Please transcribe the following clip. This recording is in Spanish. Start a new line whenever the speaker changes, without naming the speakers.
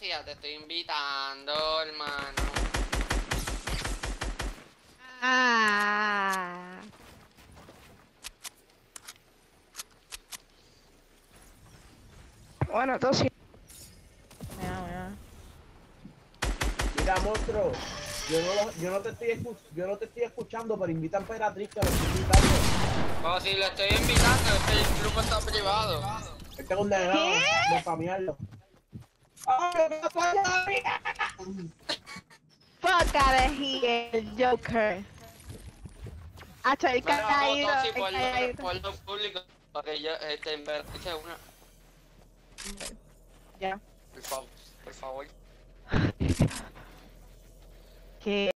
Te estoy invitando, hermano.
Ah. Bueno, sí. Mira, mira.
Mira, monstruo. Yo no, lo- yo, no te estoy escu- yo no te estoy escuchando, pero invita a Emperatriz que lo estoy invitando.
Como si lo estoy invitando, es que el grupo está privado.
Este es un denegado de spamearlo.
Fuck out of here, Joker. Hacho, el
Pero
caído,
y
el
ponlo, ponlo público para que yo, este, se una.
Ya.
Por favor, por favor.
Que